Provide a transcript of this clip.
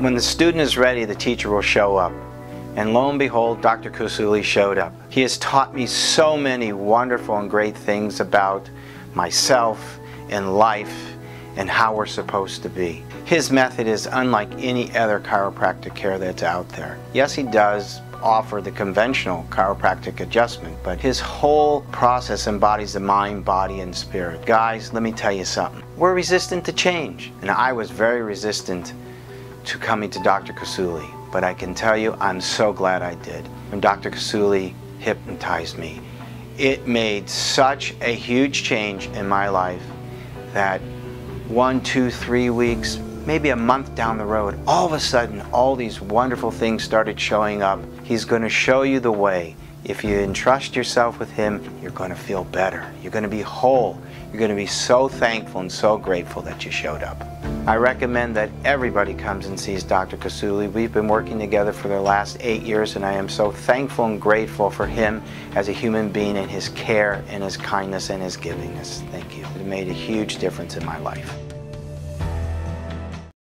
When the student is ready, the teacher will show up. And lo and behold, Dr. Kousouli showed up. He has taught me so many wonderful and great things about myself and life and how we're supposed to be. His method is unlike any other chiropractic care that's out there. Yes, he does offer the conventional chiropractic adjustment, but his whole process embodies the mind, body, and spirit. Guys, let me tell you something. We're resistant to change, and I was very resistant to coming to Dr. Kousouli, but I can tell you I'm so glad I did. When Dr. Kousouli hypnotized me, it made such a huge change in my life that one, two, three weeks, maybe a month down the road, all of a sudden, all these wonderful things started showing up. He's going to show you the way. If you entrust yourself with Him, you're going to feel better. You're going to be whole. You're going to be so thankful and so grateful that you showed up. I recommend that everybody comes and sees Dr. Kousouli. We've been working together for the last eight years, and I am so thankful and grateful for him as a human being and his care and his kindness and his givingness. Thank you. It made a huge difference in my life.